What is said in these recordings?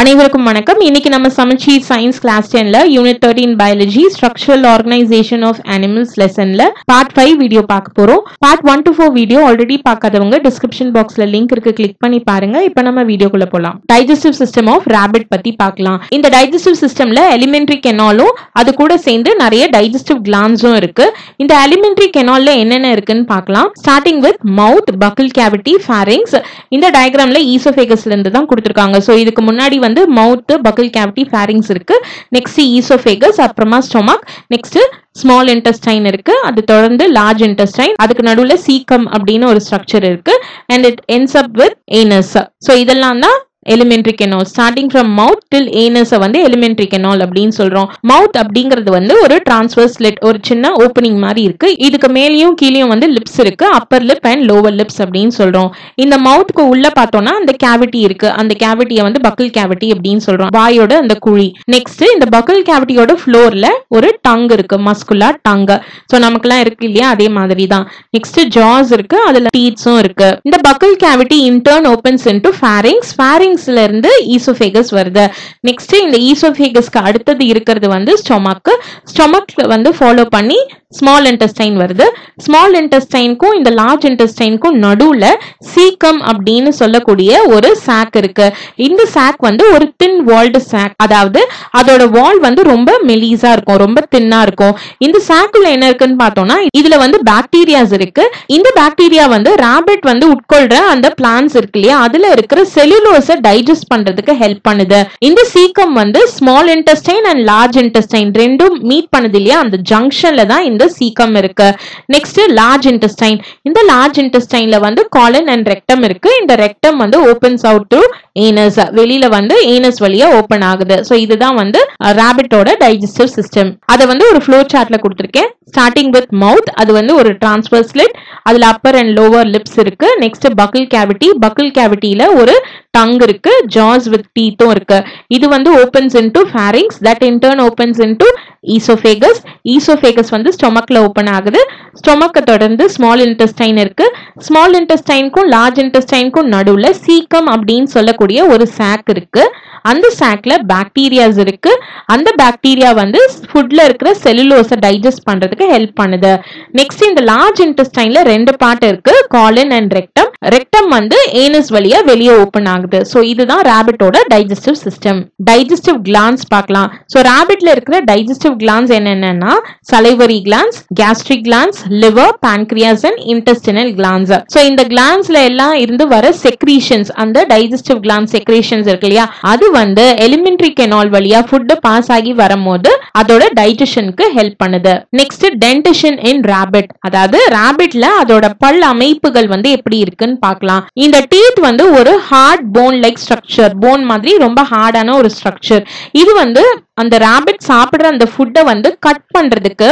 அனைவருக்கும் வணக்கம். இன்னைக்கு நம்ம சமைச்சி science class டென்ல unit thirteen biology structural organisation of animals லெசன்ல part five video பார்க்க போறோம். Part one to four video already பார்க்காதவங்க டிஸ்கிரிப்ஷன் பாக்ஸ்ல லிங்க் இருக்கு கிளிக் பண்ணி பாருங்க. இப்ப நம்ம வீடியோக்குள்ள போலாம். டைஜஸ்டிவ் சிஸ்டம் ஆஃப் ரேபிட் பத்தி பார்க்கலாம். இந்த டைஜஸ்டிவ் சிஸ்டம்ல எலிமெண்ட்ரி கெனாலும் அது கூட சேர்ந்து நிறைய டைஜஸ்டிவ் கிளான்ஸும் இருக்கு. இந்த எலிமெண்ட்ரி கெனால்ல என்னென்ன இருக்குன்னு பார்க்கலாம். Starting with mouth buccal cavity pharynx இந்த டயக்ராம்ல ஈசோஃபேகஸ்ல இருந்து தான் கொடுத்துருக்காங்க. ஸோ இதுக்கு முன்னாடி வந்து மவுத் பக்கல் கேவிட்டி ஃபேரிங்ஸ் இருக்கு. நெக்ஸ்ட் ஈசோஃபேகஸ் அப்புறமா ஸ்டொமக் நெக்ஸ்ட் ஸ்மால் இன்டெஸ்டைன் இருக்கு. அது தொடர்ந்து லார்ஜ் இன்டெஸ்டைன் அதுக்கு நடுவுல சீக்கம் அப்படின்னு ஒரு ஸ்ட்ரக்சர் இருக்கு. And it ends up with anus so இதெல்லாம் தான் alimentary canal starting from mouth till anus வந்து எலிமெண்ட்ரி கெனால் அப்படின்னு சொல்றோம். மவுத் அப்படிங்கிறது வந்து ஒரு டிரான்ஸ்வர் ஸ்லிட் ஒரு சின்ன ஓப்பனிங் மாதிரி இருக்கு. இதுக்கு மேலேயும் கீழேயும் வந்து லிப்ஸ் இருக்கு. Upper lip and lower lips அப்படின்னு சொல்றோம். இந்த மவுத்துக்கு உள்ள பார்த்தோம்னா அந்த கேவிட்டி இருக்கு. அந்த கேவிட்டியை வந்து பக்கிள் கேவிட்டி அப்படின்னு சொல்றோம். வாயோட அந்த குழி. நெக்ஸ்ட் இந்த பக்கிள் கேவிட்டியோட ஃப்ளோர்ல ஒரு டங் இருக்கு. மஸ்குலா டங் ஸோ நமக்குலாம் இருக்கு இல்லையா? அதே மாதிரி தான் நெக்ஸ்ட் ஜாஸ் இருக்கு. அதுல டீட்ஸும் இருக்கு. இந்த buccal cavity in turn opens into pharynx லங்ஸ்ல இருந்து ஈசோஃபேகஸ் வருது. நெக்ஸ்ட் இந்த ஈசோஃபேகஸ்க்கு அடுத்தது இருக்கிறது வந்து ஸ்டொமக் ஸ்டொமக்ல வந்து ஃபாலோ பண்ணி ஸ்மால் இன்டெஸ்டைன் வருது. ஸ்மால் இன்டெஸ்டைனுக்கும் இந்த லார்ஜ் இன்டெஸ்டைனுக்கும் நடுவுல சீக்கம் அப்படின்னு சொல்லக்கூடிய ஒரு சாக் இருக்கு. இந்த சாக் வந்து ஒரு தின் வால்டு சாக் அதாவது அதோட வால் வந்து ரொம்ப மெலிசா இருக்கும் ரொம்ப தின்னா இருக்கும். இந்த சாக்குள்ள என்ன இருக்குன்னு பார்த்தோம்னா இதுல வந்து பாக்டீரியாஸ் இருக்கு. இந்த பாக்டீரியா வந்து ராபிட் வந்து உட்கொள்ற அந்த பிளான்ஸ் இருக்கு இல்லையா? அதுல இருக்கிற செல்லுலோஸை டைஜஸ்ட் பண்றதுக்கு ஹெல்ப் பண்ணுது. இந்த சீக்கம் வந்து small intestine and large intestine ரெண்டும் மீட் பண்ணுது இல்லையா? அந்த ஜங்ஷன்ல தான் இந்த சீக்கம் இருக்கு. நெக்ஸ்ட் லார்ஜ் இன்டெஸ்டைன் இந்த லார்ஜ் இன்டெஸ்டைன்ல வந்து காலன் அண்ட் ரெக்டம் இருக்கு. இந்த ரெக்டம் வந்து ஓபன்ஸ் அவுட் டு ஏனஸ் வெளியில வந்து ஏனஸ் வழியா ஓபன் ஆகுது. ஸோ இதுதான் வந்து ராபிட்டோட டைஜஸ்டிவ் சிஸ்டம் அதை வந்து ஒரு ஃப்ளோ சார்ட்ல கொடுத்துருக்கேன். ஸ்டார்டிங் வித் மவுத் அது வந்து ஒரு டிரான்ஸ்பர் ஸ்லிட் அதுல அப்பர் அண்ட் லோவர் லிப்ஸ் இருக்கு. நெக்ஸ்ட் பக்கிள் கேவிட்டி பக்கிள் கேவிட்டியில ஒரு டங் இருக்கு ஜாஸ் வித் டீத்தும் இருக்கு. இது வந்து opens into pharynx that in turn opens into oesophagus oesophagus வந்து ஸ்டொமக்கில் ஓப்பன் ஆகுது. ஸ்டொமக்கை தொடர்ந்து ஸ்மால் இன்டெஸ்டைன் இருக்கு. ஸ்மால் இன்டெஸ்டைனுக்கும் லார்ஜ் இன்டெஸ்டைனுக்கும் நடுவில் சீக்கம் அப்படின்னு சொல்லக்கூடிய ஒரு சாக் இருக்கு. அந்த சாக்ல பாக்டீரியாஸ் இருக்கு. அந்த பாக்டீரியா வந்து ஃபுட்ல இருக்கிற செல்லுலோஸை டைஜஸ்ட் பண்றதுக்கு ஹெல்ப் பண்ணுது. நெக்ஸ்ட் இந்த லார்ஜ் இன்டெஸ்டைன்ல ரெண்டு பார்ட் இருக்கு. காலின் அண்ட் ரெக்டம் ரெக்டம் வந்து ஏனஸ் வழியா வெளியே ஓப்பன் ஆகுது. ஸோ இதுதான் ரேபிட்டோட டைஜஸ்டிவ் சிஸ்டம் டைஜஸ்டிவ் கிளான்ஸ் பார்க்கலாம். ஸோ ரேபிட்ல இருக்கிற டைஜஸ்டிவ் கிளான்ஸ் என்னென்னா salivary glands gastric glands liver pancreas and intestinal glands so இந்த கிளான்ஸ்ல எல்லாம் இருந்து வர செக்ரீஷன்ஸ் அந்த டைஜஸ்டிவ் கிளான்ஸ் செக்ரேஷன்ஸ் இருக்கு இல்லையா? அது வந்து எலிமெண்ட்ரி கெனால் வழியா ஃபுட் பாஸ் ஆகி வரும்போது அதோட டைஜஷனுக்கு ஹெல்ப் பண்ணுது. நெக்ஸ்ட் டென்டிஷன் இன் ரேபிட் அதாவது ரேபிட்ல அதோட பல் அமைப்புகள் வந்து எப்படி இருக்கு இருக்குன்னு பார்க்கலாம். இந்த டீத் வந்து ஒரு hard bone like structure bone மாதிரி ரொம்ப ஹார்டான ஒரு ஸ்ட்ரக்சர் இது வந்து அந்த ரேபிட் சாப்பிடுற அந்த ஃபுட்டை வந்து கட் பண்றதுக்கு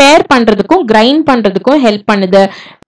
டேர் பண்றதுக்கும் கிரைண்ட் பண்றதுக்கும் ஹெல்ப் பண்ணுது.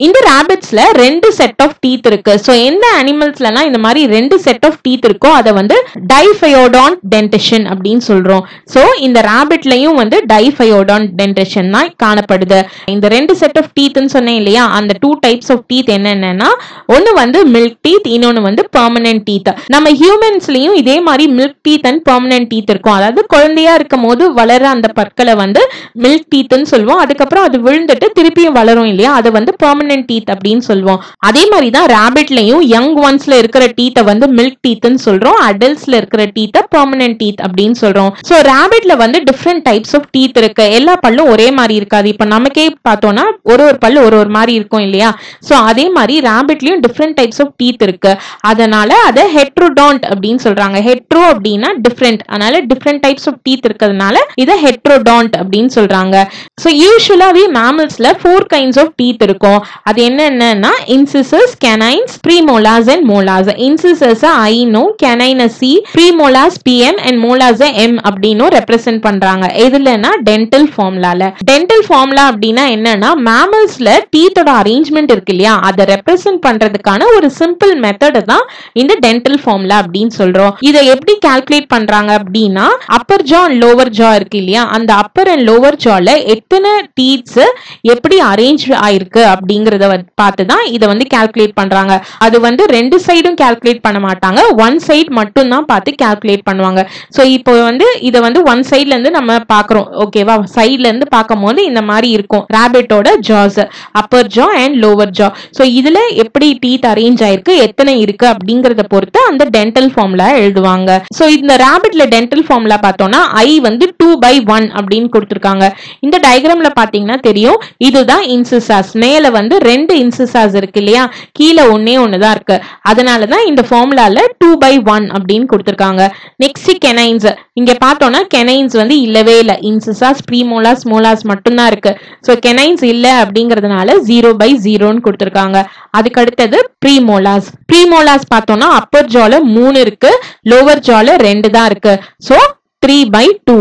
இந்த ரேபிட்ஸில் ரெண்டு செட் ஆஃப் டீத் இருக்கு. ஸோ எந்த அனிமல்ஸ்லாம் இந்த மாதிரி ரெண்டு செட் ஆஃப் டீத் இருக்கோ அதை வந்து டைஃபயோடான் டென்டிஷன் அப்படின்னு சொல்றோம். ஸோ இந்த ரேபிட்லையும் வந்து டைஃபயோடான் டென்டிஷன் தான் காணப்படுது. இந்த ரெண்டு செட் ஆஃப் டீத்னு சொன்னேன் இல்லையா அந்த டூ டைப்ஸ் ஆஃப் டீத் என்னென்னன்னா ஒன்று வந்து மில்க் டீத் இன்னொன்று வந்து பர்மனன்ட் டீத் நம்ம ஹியூமன்ஸ்லயும் இதே மாதிரி milk teeth and permanent teeth இருக்கும். அதாவது குழந்தை குழந்தையா இருக்கும் போது வளர அந்த பற்களை வந்து மில்க் டீத்துன்னு சொல்லுவோம். அதுக்கப்புறம் அது விழுந்துட்டு திருப்பியும் வளரும் இல்லையா? அதை வந்து பெர்மனன்ட் டீத் அப்படின்னு சொல்லுவோம். அதே மாதிரி தான் ரேபிட்லயும் யங் ஒன்ஸ்ல இருக்கிற டீத்தை வந்து மில்க் டீத்துன்னு சொல்றோம். அடல்ட்ஸ்ல இருக்கிற டீத்தை பெர்மனன்ட் டீத் அப்படின்னு சொல்றோம். ஸோ ரேபிட்ல வந்து டிஃப்ரெண்ட் டைப்ஸ் ஆஃப் டீத் இருக்கு. எல்லா பல்லும் ஒரே மாதிரி இருக்காது. இப்போ நமக்கே பார்த்தோம்னா ஒரு ஒரு பல்லு ஒரு ஒரு மாதிரி இருக்கும் இல்லையா? ஸோ அதே மாதிரி ரேபிட்லயும் டிஃப்ரெண்ட் டைப்ஸ் ஆஃப் டீத் இருக்கு. அதனால அதை ஹெட்ரோடான்ட் அப்படின்னு சொல்றாங்க. ஹெட்ரோ அப்படின்னா டிஃப்ரெண்ட் அதனால டிஃப்ரெண்ட் டைப்ஸ் ஆஃப் டீத் இருக்கிறதுனால இதை ஹெட்ரோடான்ட் அப்படின்னு சொல்றாங்க. ஸோ யூஸ்வலாகவே மேமல்ஸ்ல ஃபோர் கைண்ட்ஸ் ஆஃப் டீத் இருக்கும். அது என்னென்னா incisors canines premolars and molars incisors I no canine C premolars PM and molars M அப்படின்னு ரெப்ரசென்ட் பண்றாங்க. எதுலன்னா டென்டல் ஃபார்முலால டென்டல் ஃபார்முலா அப்படின்னா என்னன்னா மேமல்ஸ்ல டீத்தோட அரேஞ்ச்மெண்ட் இருக்கு இல்லையா? அதை ரெப்ரசென்ட் பண்றதுக்கான ஒரு சிம்பிள் மெத்தட் தான் இந்த டென்டல் ஃபார்முலா அப்படின்னு சொல்றோம். இதை எப்படி கால்குலேட் பண்றாங்க அப்படின்னா upper jaw jaw and lower jaw இருக்கு இல்லையா? அந்த அப்பர் அண்ட் லோவர் ஜால எத்தனை டீத்ஸ் எப்படி அரேஞ்ச் ஆயிருக்கு அப்படிங்கறத பார்த்து தான் இதை வந்து கால்குலேட் பண்றாங்க. அது வந்து ரெண்டு சைடும் கால்குலேட் பண்ண மாட்டாங்க. ஒன் சைடு மட்டும் தான் பார்த்து கால்குலேட் பண்ணுவாங்க. ஸோ இப்போ வந்து இதை வந்து ஒன் சைட்ல இருந்து நம்ம பாக்குறோம் ஓகேவா சைட்ல இருந்து பார்க்கும்போது இந்த மாதிரி இருக்கும். ரேபிட்டோட jaws upper jaw and lower jaw so இதுல எப்படி டீத் அரேஞ்ச் ஆயிருக்கு? எத்தனை இருக்கு? அப்படிங்கறத பொறுத்து அந்த டென்டல் ஃபார்முலா எழுதுவாங்க. ஸோ இந்த ரேபிட்ல டென்டல் ஃபார்முலா பார்த்தோம்னா ஐ வந்து டூ பை ஒன் அப்படின்னு கொடுத்துருக்காங்க. இந்த டயக்ராம்ல பாத்தீங்கன்னா தெரியும். இதுதான் இன்சிசாஸ் மேல வந்து ரெண்டு இன்சிசாஸ் இருக்கு இல்லையா? கீழே ஒன்னே ஒண்ணுதான் இருக்கு. அதனாலதான் இந்த ஃபார்முலால டூ பை ஒன் அப்படின்னு கொடுத்துருக்காங்க. நெக்ஸ்ட் கெனைன்ஸ் இங்க பார்த்தோம்னா கெனைன்ஸ் வந்து இல்லவே இல்லை. இன்சிசாஸ் ப்ரீமோலாஸ் மோலாஸ் மட்டும்தான் இருக்கு. ஸோ கெனைன்ஸ் இல்லை அப்படிங்கிறதுனால ஜீரோ பை ஜீரோன்னு கொடுத்துருக்காங்க. அதுக்கு அடுத்தது ப்ரீமோலாஸ் ப்ரீமோலாஸ் பார்த்தோம்னா அப்பர் ஜால மூணு இருக்கு. லோவர் ஜால ரெண்டு தான் இருக்கு. So three by two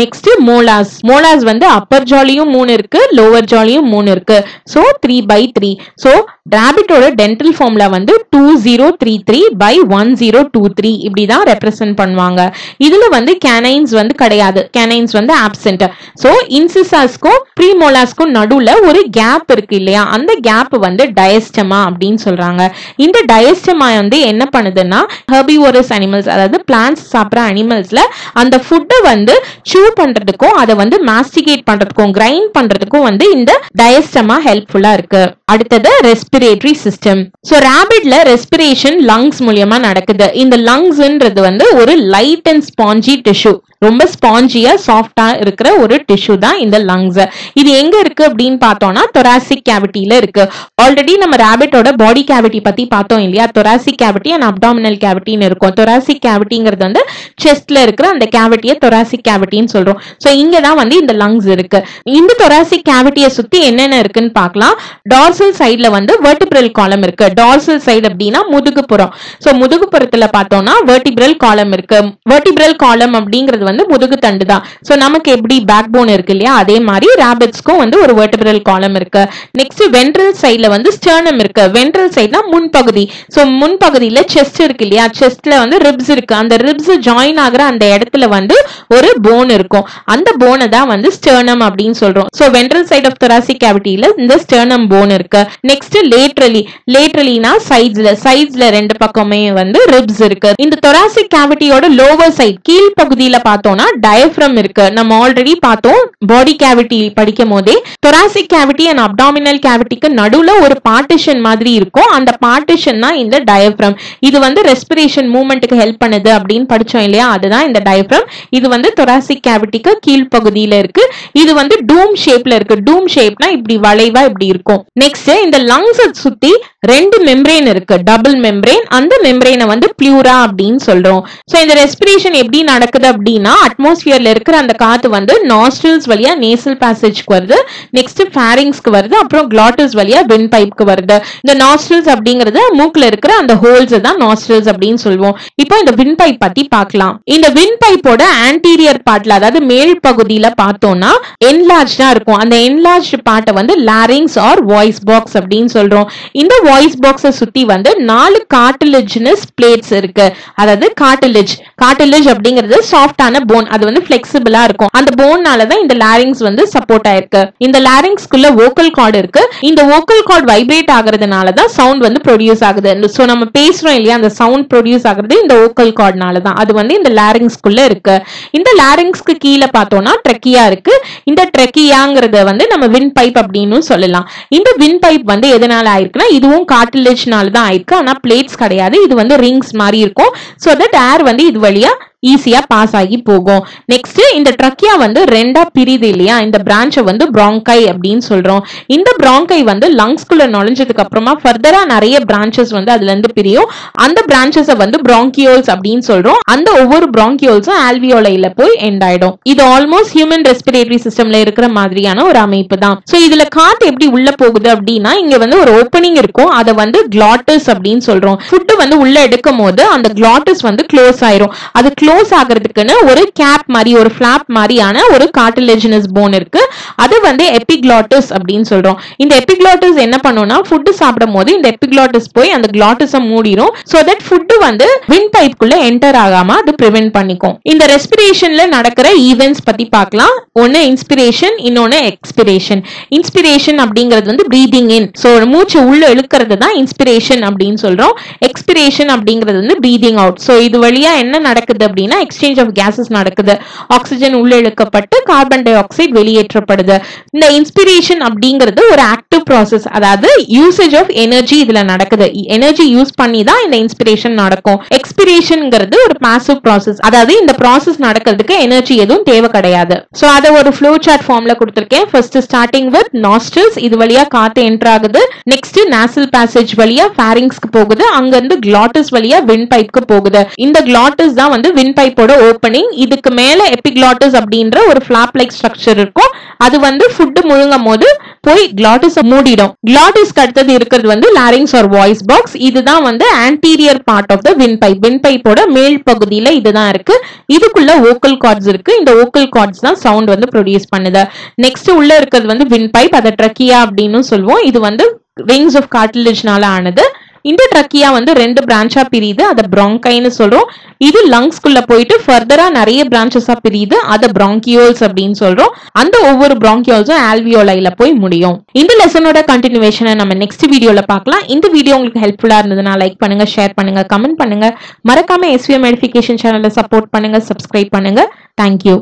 next molars molars வந்து அப்பர் ஜாலியும் மூணு இருக்கு லோவர் ஜாலியும் மூணு இருக்கு. So three by three so ரேபிட்டோட dental formula வந்து two zero three three by one zero two three இப்படி தான் ரெப்ரசென்ட் பண்ணுவாங்க. இதுல வந்து கேனைன்ஸ் வந்து கிடையாது. கேனைன்ஸ் வந்து ஆப்சென்ட் ஸோ இன்சிசாஸ்க்கும் ப்ரீமோலாஸ்க்கும் நடுவில் ஒரு கேப் இருக்கு இல்லையா? அந்த கேப் வந்து டயஸ்டமா அப்படின்னு சொல்றாங்க. இந்த டயஸ்டமா வந்து என்ன பண்ணுதுன்னா ஹெர்பிவோரஸ் அனிமல்ஸ் அதாவது பிளான்ஸ் சாப்பிட்ற அனிமல்ஸ்ல அந்த ஃபுட்டை வந்து சூ பண்றதுக்கும் அதை வந்து மாஸ்டிகேட் பண்றதுக்கும் கிரைண்ட் பண்றதுக்கும் வந்து இந்த டயஸ்டமா ஹெல்ப்ஃபுல்லா இருக்கு. அடுத்தது ரெஸ்பிரேட்டரி சிஸ்டம் ஸோ ரேபிட்ல ரெஸ்பிரேஷன் லங்ஸ் மூலியமா நடக்குது. இந்த லங்ஸ்ன்றது வந்து ஒரு லைட் அண்ட் ஸ்பாஞ்சி டிஷ்யூ ரொம்ப ஸ்பாஞ்சியா சாஃப்டா இருக்கிற ஒரு டிஷ்யூ தான் இந்த லங்ஸ் இது எங்க இருக்கு அப்படின்னு பார்த்தோம்னா தொராசிக் கேவிட்டியில இருக்கு. ஆல்ரெடி நம்ம ரேபிட்டோட பாடி கேவிட்டி பத்தி பார்த்தோம் இல்லையா? தொராசிக் கேவிட்டி அண்ட் அப்டாமினல் கேவிட்டின்னு இருக்கும். தொராசிக் கேவிட்டிங்கிறது வந்து செஸ்ட்ல இருக்கிற அந்த கேவிட்டியை தொராசிக் கேவிட்டின்னு சொல்றோம். ஸோ இங்க தான் வந்து இந்த லங்ஸ் இருக்கு. இந்த தொராசிக் கேவிட்டியை சுத்தி என்னென்ன இருக்குன்னு பார்க்கலாம். டார்சல் சைட்ல வந்து வெர்டிபிரல் காலம் இருக்கு. டார்சல் சைடு அப்படின்னா முதுகுப்புறம். ஸோ முதுகுப்புறத்துல பார்த்தோம்னா வெர்டிபிரல் காலம் இருக்கு. வெர்டிபிரல் காலம் அப்படிங்கிறது வந்து முதுகு தண்டு தான். ஸோ நமக்கு எப்படி பேக் போன் இருக்கு இல்லையா? அதே மாதிரி ரேபிட்ஸ்க்கும் வந்து ஒரு வெர்டிபிரல் காலம் இருக்கு. நெக்ஸ்ட் வென்ட்ரல் சைட்ல வந்து ஸ்டர்னம் இருக்கு. வென்ட்ரல் சைட்னா முன்பகுதி. ஸோ முன்பகுதியில செஸ்ட் இருக்கு இல்லையா? செஸ்ட்ல வந்து ரிப்ஸ் இருக்கு. அந்த ரிப்ஸ் ஜாயின் ஆகிற அந்த இடத்துல வந்து ஒரு போன் இருக்கும். அந்த போனை தான் வந்து ஸ்டர்னம் அப்படின்னு சொல்றோம். So ventral side of thoracic கேவிட்டியில இந்த ஸ்டர்னம் போன் இருக்கு. நெக்ஸ்ட் லேட்ரலி லேட்ரலினா சைட்ஸ்ல சைட்ஸ்ல ரெண்டு பக்கமே வந்து ரிப்ஸ் இருக்கு. இந்த தொராசிக் கேவிட்டியோட லோவர் சைட் கீழ் பகுதியில பார்த்தோம்னா டயஃப்ரம் இருக்கு. நம்ம ஆல்ரெடி பார்த்தோம் பாடி கேவிட்டி படிக்கும் போதே தொராசிக் கேவிட்டி அண்ட் அப்டாமினல் கேவிட்டிக்கு நடுவுல ஒரு பார்ட்டிஷன் மாதிரி இருக்கும். அந்த பார்ட்டிஷன் தான் இந்த டயஃப்ரம் இது வந்து ரெஸ்பிரேஷன் மூவ்மெண்ட்டுக்கு ஹெல்ப் பண்ணுது அப்படின்னு படிச்சோம் இல்லையா? அதுதான் இந்த டயஃப்ரம் இது வந்து தொராசிக் கேவிட்டிக்கு கீழ் பகுதியில இருக்கு. இது வந்து டூம் ஷேப்ல இருக்கு. டூம் ஷேப்னா இப்படி வளைவா இப்படி இருக்கும். நெக்ஸ்ட் இந்த லங்ஸ் சுத்தி ரெண்டு மெம்பரேன் இருக்கு டபுள் மெம்பரேன் அந்த மெம்பரேனை வந்து பியூரா அப்படின்னு சொல்றோம். ஸோ இந்த ரெஸ்பிரேஷன் எப்படி நடக்குது அப்படின்னா அட்மாஸ்பியர்ல இருக்கிற அந்த காத்து வந்து நாஸ்டில்ஸ் வழியா நேசல் பேசேஜ்க்கு வருது நெக்ஸ்ட் ஃபேரிங்ஸ்க்கு வருது அப்புறம் கிளாட்டஸ் வழியா வின் பைப்க்கு வருது. இந்த நாஸ்டில்ஸ் அப்படிங்கிறது மூக்குல இருக்கிற அந்த ஹோல்ஸ் தான் நாஸ்டில்ஸ் அப்படின்னு சொல்லுவோம் இப்போ இந்த வின் பைப் பத்தி பார்க்கலாம். இந்த வின் பைப்போட ஆன்டீரியர் பார்ட்ல அதாவது மேல் பகுதியில பார்த்தோம்னா என்லார்ஜ்டா இருக்கும். அந்த என்லார்ஜ் பார்ட்டை வந்து லாரிங்ஸ் ஆர் வாய்ஸ் பாக்ஸ் அப்படின்னு சொல்றோம். இந்த வாய்ஸ் பாக்ஸை சுத்தி வந்து நாலு கார்டிலஜினஸ் பிளேட்ஸ் இருக்கு. அதாவது கார்டிலஜ் கார்டிலஜ் அப்படிங்கிறது சாஃப்டான போன் அது வந்து பிளெக்சிபிளா இருக்கும். அந்த போன்னால தான் இந்த லாரிங்ஸ் வந்து சப்போர்ட் ஆயிருக்கு. இந்த லாரிங்ஸ்க்குள்ள வோக்கல் கார்டு இருக்கு. இந்த வோக்கல் கார்டு வைப்ரேட் ஆகுறதுனால தான் சவுண்ட் வந்து ப்ரொடியூஸ் ஆகுது. சோ நம்ம பேசுறோம் இல்லையா அந்த சவுண்ட் ப்ரொடியூஸ் ஆகுறது இந்த வோக்கல் கார்டுனால தான் அது வந்து இந்த லாரிங்ஸ்க்குள்ள இருக்கு. இந்த லாரிங்ஸ்க்கு கீழே பார்த்தோம்னா ட்ரெக்கியா இருக்கு. இந்த ட்ரெக்கியாங்கிறத வந்து நம்ம வின் பைப் அப்படின்னு சொல்லலாம். இந்த வின் பைப் வந்து எதனால ஆயிருக்குன்னா இதுவும் கார்டிலேஜ்னால தான் ஆயிருக்கு. ஆனால் பிளேட்ஸ் கிடையாது. இது வந்து ரிங்ஸ் மாதிரி இருக்கும். ஸோ தட் ஏர் வந்து இது வழியா ஈஸியா பாஸ் ஆகி போகும். நெக்ஸ்ட் இந்த ட்ரக்கியா வந்து ரெண்டா பிரிது இல்லையா? இந்த பிரான்ச்சை வந்து பிராங்கை அப்படின்னு சொல்றோம். இந்த பிராங்கை வந்து லங்ஸ்குள்ள நுழைஞ்சதுக்கு அப்புறமா ஃபர்தரா நிறைய பிரான்ச்சஸ் வந்து அதுல இருந்து பிரியும். அந்த பிரான்ச்சஸை வந்து பிராங்கியோல்ஸ் அப்படின்னு சொல்றோம். அந்த ஒவ்வொரு பிராங்கியோல்ஸும் ஆல்வியோலையில போய் எண்ட் ஆயிடும். இது ஆல்மோஸ்ட் ஹியூமன் ரெஸ்பிரேட்டரி சிஸ்டம்ல இருக்கிற மாதிரியான ஒரு அமைப்பு தான். சோ இதுல காத்து எப்படி உள்ள போகுது அப்படின்னா இங்க வந்து ஒரு ஓப்பனிங் இருக்கும். அதை வந்து கிளாட்டஸ் அப்படின்னு சொல்றோம். ஃபுட்டு வந்து உள்ள எடுக்கும் போது அந்த கிளாட்டஸ் வந்து க்ளோஸ் ஆயிரும். அது க்ளோஸ் க்ளோஸ் ஆகிறதுக்குன்னு ஒரு கேப் மாதிரி ஒரு ஃபிளாப் மாதிரியான ஒரு கார்டிலேஜினஸ் போன் இருக்கு. அது வந்து எபிக்ளாட்டஸ் அப்படின்னு சொல்றோம். இந்த எபிக்ளாட்டஸ் என்ன பண்ணும்னா ஃபுட்டு சாப்பிடும் போது இந்த எபிக்ளாட்டஸ் போய் அந்த கிளாட்டஸ மூடிடும் ஸோ தட் ஃபுட்டு வந்து வின் பைப்குள்ள என்டர் ஆகாம அது ப்ரிவென்ட் பண்ணிக்கும். இந்த ரெஸ்பிரேஷன்ல நடக்கிற ஈவெண்ட்ஸ் பத்தி பார்க்கலாம். ஒன்னு இன்ஸ்பிரேஷன் இன்னொன்னு எக்ஸ்பிரேஷன் இன்ஸ்பிரேஷன் அப்படிங்கிறது வந்து பிரீதிங் இன் ஸோ மூச்சு உள்ள இழுக்கிறது தான் இன்ஸ்பிரேஷன் அப்படின்னு சொல்றோம். எக்ஸ்பிரேஷன் அப்படிங்கிறது வந்து பிரீதிங் அவுட் ஸோ இது வழியா என்ன நடக்குது அப்படின்னு அப்படின்னா எக்ஸ்சேஞ்ச் ஆஃப் கேசஸ் நடக்குது. ஆக்சிஜன் உள்ள இழுக்கப்பட்டு கார்பன் டை ஆக்சைடு வெளியேற்றப்படுது. இந்த இன்ஸ்பிரேஷன் அப்படிங்கிறது ஒரு ஆக்டிவ் ப்ராசஸ் அதாவது யூசேஜ் ஆஃப் எனர்ஜி இதுல நடக்குது. எனர்ஜி யூஸ் பண்ணி தான் இந்த இன்ஸ்பிரேஷன் நடக்கும். எக்ஸ்பிரேஷன்ங்கிறது ஒரு பாசிவ் ப்ராசஸ் அதாவது இந்த ப்ராசஸ் நடக்கிறதுக்கு எனர்ஜி எதுவும் தேவை கிடையாது. ஸோ அதை ஒரு ஃப்ளோ சார்ட் ஃபார்ம்ல கொடுத்துருக்கேன். ஃபர்ஸ்ட் ஸ்டார்டிங் வித் நாஸ்டல்ஸ் இது வழியா காத்து என்டர் ஆகுது. நெக்ஸ்ட் நேசல் பேசேஜ் வழியா ஃபேரிங்ஸ்க்கு போகுது. அங்க இருந்து கிளாட்டஸ் வழியா வின் பைப்க்கு போகுது. இந்த கிளாட்டஸ் தான் வந்து வின் வின் பைப்போட ஓப்பனிங் இதுக்கு மேல எபிக்ளாட்டஸ் அப்படின்ற ஒரு ஃபிளாப் லைக் ஸ்ட்ரக்சர் இருக்கும். அது வந்து ஃபுட்டு முழுங்கும் போது போய் கிளாட்டிஸ் மூடிடும். கிளாட்டிஸ்க்கு அடுத்தது இருக்கிறது வந்து லாரிங்ஸ் ஆர் வாய்ஸ் பாக்ஸ் இதுதான் வந்து anterior part of the windpipe win பைப்போட மேல் பகுதியில இதுதான் இருக்கு. இதுக்குள்ள ஓக்கல் கார்ட்ஸ் இருக்கு. இந்த ஓக்கல் கார்ட்ஸ் தான் சவுண்ட் வந்து ப்ரொடியூஸ் பண்ணுது. நெக்ஸ்ட் உள்ள இருக்கிறது வந்து வின் பைப் அதை ட்ரக்கியா அப்படின்னு சொல்லுவோம். இது வந்து ரிங்ஸ் ஆஃப் கார்டிலேஜ்னால ஆனது. இந்த ட்ரக்கியா வந்து ரெண்டு பிரான்ச்சா பிரியுது. அதை ப்ராங்கைன்னு சொல்றோம். இது லங்ஸ்குள்ள போயிட்டு ஃபர்தரா நிறைய பிரான்ச்சஸா பிரியுது. அதை ப்ராங்கியோல்ஸ் அப்படின்னு சொல்றோம். அந்த ஒவ்வொரு ப்ராங்கியோல்ஸும் ஆல்வியோலைல போய் முடியும். இந்த லெசனோட கண்டினியூவேஷனை நம்ம நெக்ஸ்ட் வீடியோல பார்க்கலாம். இந்த வீடியோ உங்களுக்கு ஹெல்ப்ஃபுல்லா இருந்ததுன்னா லைக் பண்ணுங்க ஷேர் பண்ணுங்க கமெண்ட் பண்ணுங்க. மறக்காம எஸ்விஎம் எடிஃபிகேஷன் சேனலை சப்போர்ட் பண்ணுங்க சப்ஸ்கிரைப் பண்ணுங்க. Thank you